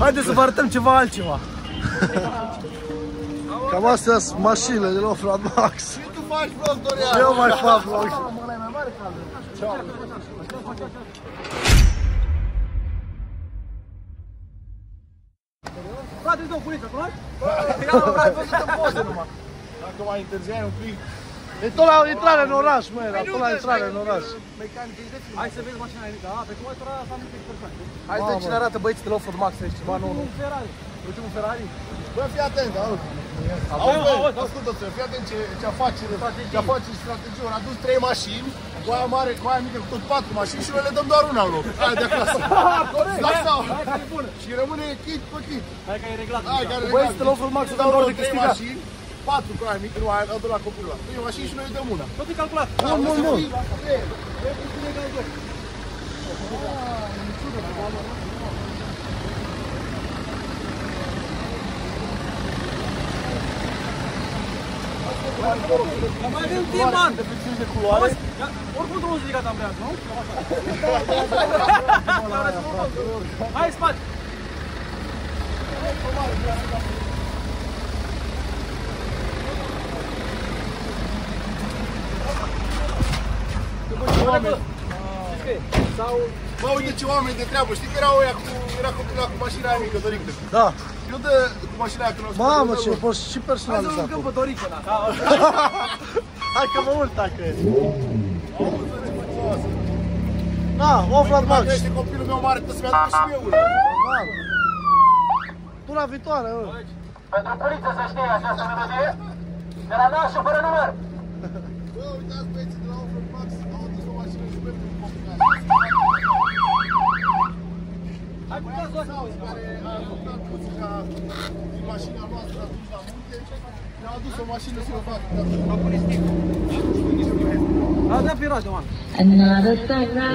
Haideți să vă arătăm ceva altceva. Cam astea sunt mașinile de la Offroad Max. Și tu faci vlog, Dorian. Și eu mai fac vlog. Frate, două puniță, cunoști? Ai văzut în poze numai. Dacă mai întârziai un pic. E tot la intrare în oraș, mă, era tot la intrare în oraș. Hai să vezi mașina aia. Da, pe cum ai tura asta mică persoane. Hai să vedem cine arată băieții de la Offroad Max aici, ceva nou. Un Ferrari. Uite un Ferrari. Bă, fii atent, auzi. Auzi, bă, ascultă-te, fii atent ce, ce afacere, ce afacere și strategie. Au adus trei mașini, cu aia mare, cu aia mică, cu tot patru mașini și noi le dăm doar una în loc. Aia de acasă. Da, sau? Și rămâne kit pe kit. Hai că e reglat. Hai, care Băieții de la Offroad Max dau doar de câștigat. Mașini, patru cu aia mică, nu, aia au de la copilul ăla. Trei mașini și noi îi dăm una. Tot e calculat. Da, bun, bun. Mai avem timp, man. De de culoare. Oricum drumul zic gata în breaz, nu? Hai, în spate. Sau Bă, uite ce oameni de treabă, știi că erau ăia cu, era copilul ăla cu mașina aia mică, Dorică. Da. Eu de cu mașina aia când o Mamă, ce poți și Hai să personalizat. mâncăm pe Dorică, da. Hai că mă urc dacă e. Da, Offroad Max. Dacă este copilul meu mare, trebuie să-mi aduc și mie una. Normal. Tura viitoare, bă. Pentru poliță să știe această melodie, de la nașul fără număr. Bă, uitați băieții de la Offroad Max, au adus o mașină și pentru copil. Hai, puteți doar. care a lucrat muzica din mașina noastră atunci la munte, ne-a adus o mașină să o facă. Da, da, pe radio, man. Another sunrise,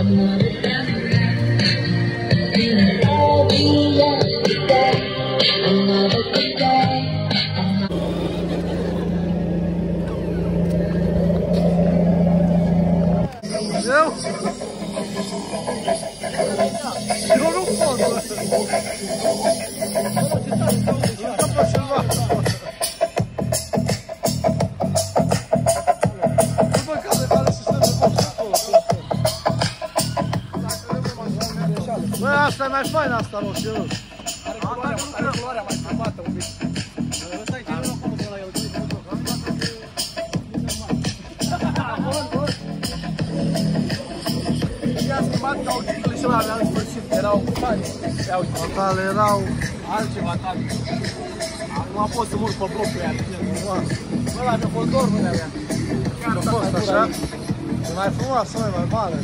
another sunrise. Asta roșie, nu? Are culoarea mai schimbată un pic. Ăsta e genul acolo de la el. Și a schimbat ca ochicile și la în sfârșit. Erau tari. Ia uite, Tale erau... altceva tari. Acum pot să mult pe blocul ăia. Bă, la mi-a fost dor mâinea mea. Chiar A fost așa? E mai frumoasă, mai, mai mare.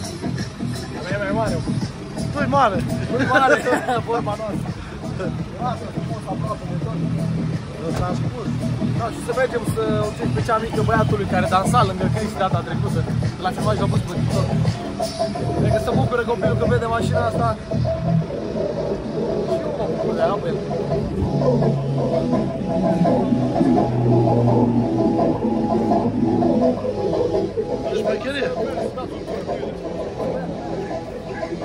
A mea e mai mare. Tu-i mare. Nu-i mare, vorba noastră. Lasă frumos aproape de tot. Ăsta am spus. Da, și să mergem să ucim pe cea mică băiatului care dansa lângă Cristi data trecută. La filmaj l-a pus pe TikTok. Cred că se bucură copilul că vede mașina asta. Și eu mă bucur de aia pe el.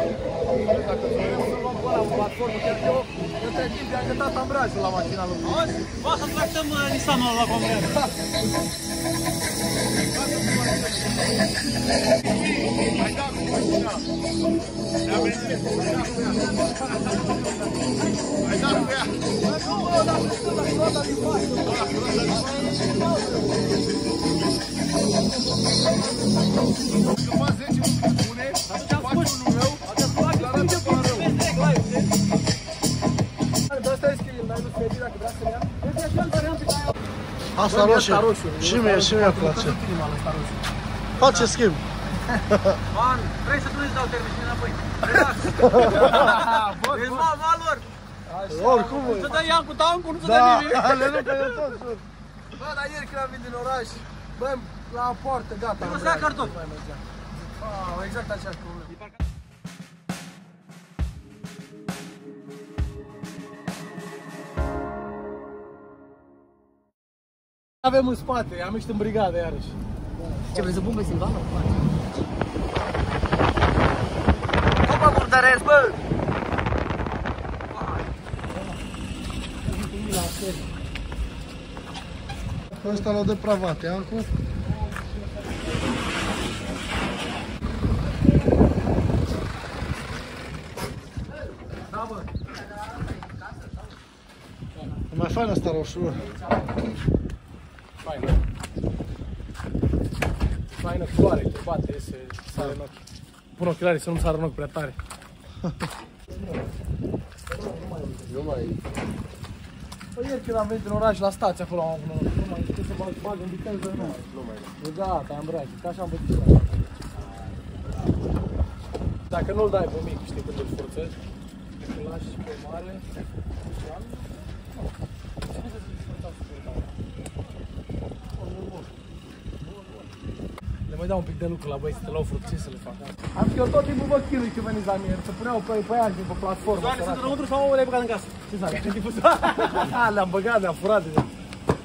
E șmecherie. Dacă vrem să luăm pe ăla în platformă, chiar eu, între timp i-am gătat ambrajul la mașina lui. Auzi? Ba să tractăm Nissan-ul la Congreu. Că faci 10 lucruri bune, Atunci am faci spus, unul rău, atunci fac dar Asta roșie. Și mie, și mie îmi place. Face schimb. Man, vrei să tu îți dau termenii înapoi. Relax. Ești mal, malor. Oricum, bă. Să dai Ian cu tancul, nu să dai Da, nimic. ale nu pe el tot, jur. Bă, dar ieri când am venit din oraș, bă, la poartă, gata. Nu să ia cartofi. Mai mergea. Ah, exact aceeași problemă. Avem în spate, am ieșit în brigadă iarăși. Ce vrei să pun pe Silvana? Opa, murdăresc, bă! Ăsta l-au depravat, Iancu. E mai fain asta roșu. Bă. Faină. Faină culoare, te bate, iese, sare în ochi. Pun ochelarii să nu sară în ochi prea tare. Nu mai... Păi ieri când am venit în oraș la stație acolo am avut noroc. Nu mai știu să bag, bag în viteză, nu mai. Nu mai... E gata, am break, că așa am văzut. Dacă nu-l dai pe mic, știi când îl forțezi, îl lași pe mare, le mai dau un pic de lucru la băieți, te la fruct, ce să le fac? Am că eu tot timpul văd chinui când veniți la mine, se puneau pe, pe aia pe platformă. Doar sunt înăuntru sau le-ai băgat în casă? Ce s-a Le-am băgat, le-am furat deja.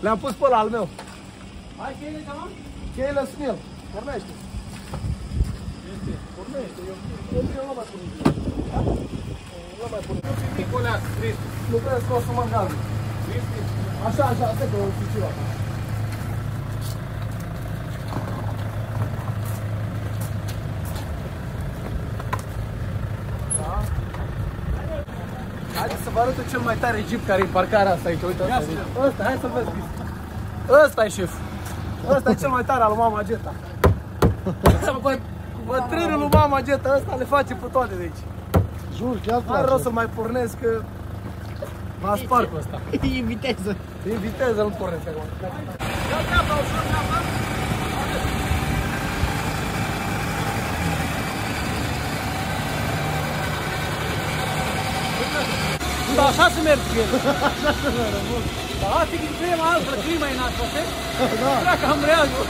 Le-am pus pe ăla al meu. Hai cheile, cam? Cheile sunt el. Pornește. Pornește, eu, eu, eu nu mai pun nimic. Da? Nu mai pun nimic. Nicolea, Cristi. Nu trebuie să o să mă îngală. Așa, așa, asta că o ficiu asta. Da? Haideți să vă arăt eu cel mai tare jeep care e în parcarea asta aici. Uite, ăsta, e. ăsta, hai să vezi. Cristi. Ăsta e șef. Ăsta e cel mai tare al lui Mama Geta. Ăsta, bă, Bătrânul lui Mama Geta, ăsta le face pe toate de aici. Jur, chiar Are rost place. să mai pornesc că m-a spart cu ăsta. E viteză. Din viteză nu pornesc acum. Da, așa se merge cu el. Da, asta e clima altă, clima e nașpa, știi? Da. Dacă am reagul.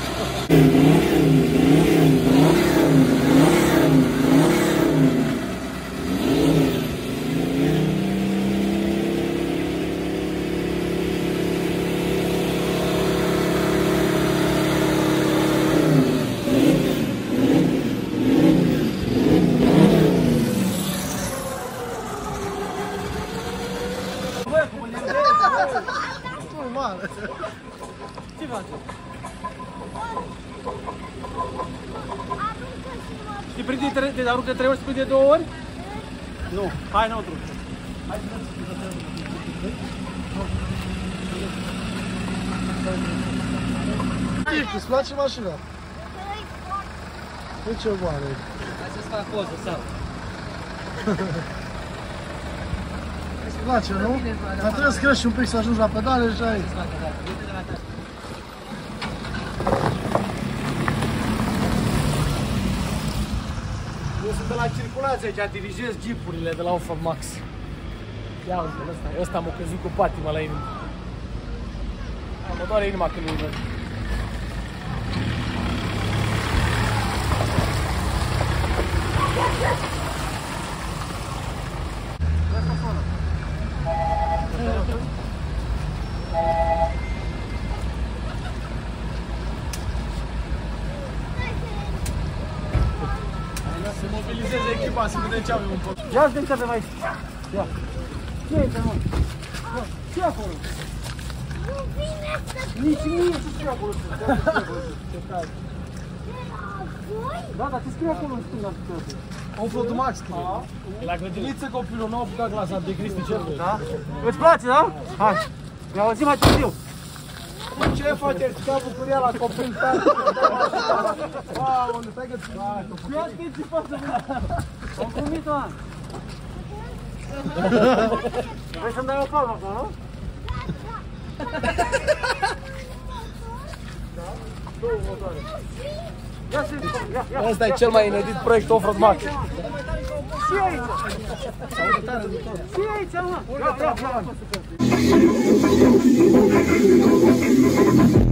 Bă, cum e Nu, mare. Ce face? Și prinde, tre- te aruncă trei ori și prinde două ori? Nu. Hai înăuntru. Tip, îți place mașina? De ce oare? Hai să-ți fac poză, sau. Îți place, nu? Dar trebuie să crești un pic să ajungi la pedale și aici. Eu sunt de la circulație aici, dirigez jeepurile de la Ofa Max. Ia uite, ăsta, ăsta m-a căzut cu patima la inimă. Am mă doare inima când îl văd. Se mobilizeze echipa să vedem ce avem în pot. Ia zi ce avem aici. Ia. Ce e aici, mă? Ia. Ce e acolo? Nici mie ce scrie acolo. Ce tare. Da, dar ce scrie acolo în stânga? Offroad Max scrie. La grădiniță copilul nou a apucat clasa de Cristi Cercu. Da? Îți place, da? Hai. Ne auzim mai târziu. Ce faceți? Ca bucuria la copil tare. Wow, stai că... Ia știi ce poți să Am primit-o, an. Vrei să-mi dai o palmă acolo, nu? Asta e cel mai inedit proiect Offroad Max. Și aici! Și aici, mă! Ia, ia, ia! Ia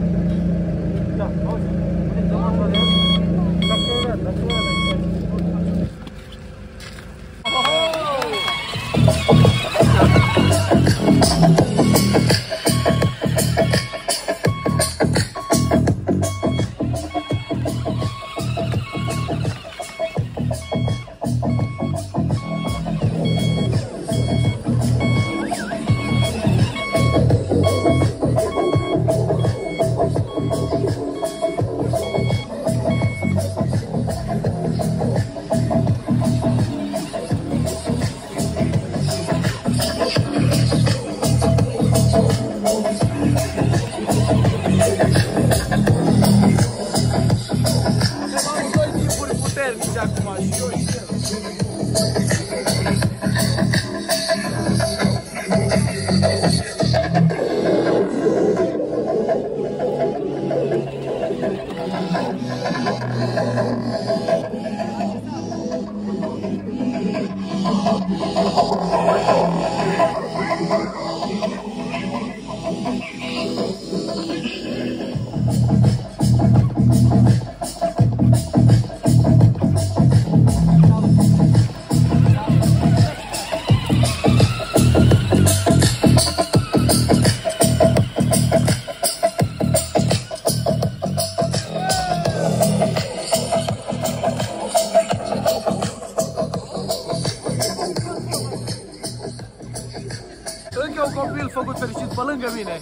făcut fericit pe lângă mine.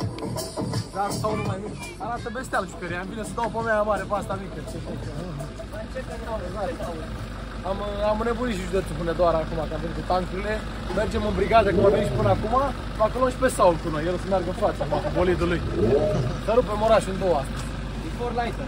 Dar stau numai mic. Arată bestial Ciucăria. Îmi vine să dau pe mea mare pe asta mică. Ce faci? Am, am înnebunit și județul Hunedoara acum, că am venit cu tancurile. Mergem în brigadă, cum am venit și până acum. Fac luăm și pe Saul cu noi, el o să meargă în față, acum, cu bolidul lui. Să rupem orașul în două astăzi. Before lighter.